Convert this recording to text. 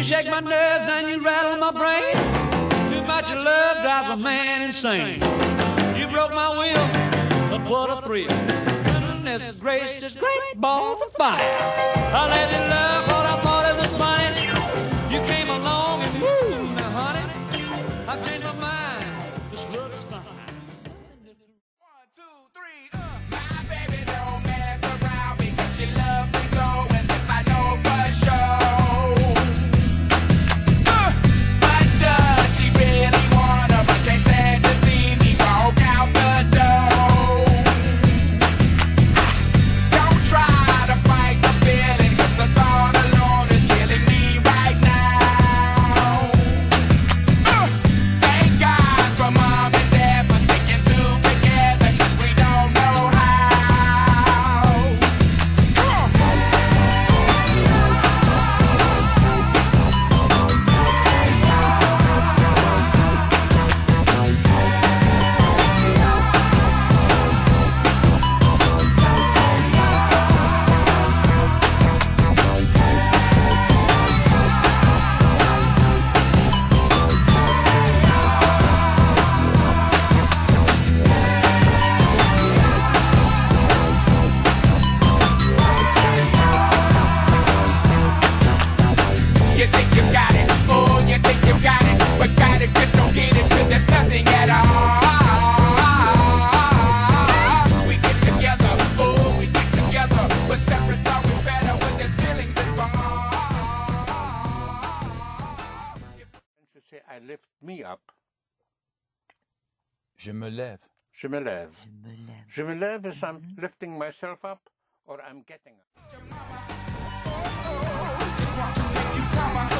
You shake my nerves and you rattle my brain. Too much love drives a man insane. You broke my will, but what a thrill. Goodness gracious, great balls of fire. I let you love what I lift me up. Je me lève. Je me lève. Je me lève. Je as I'm mm-hmm. lifting myself up or I'm getting up.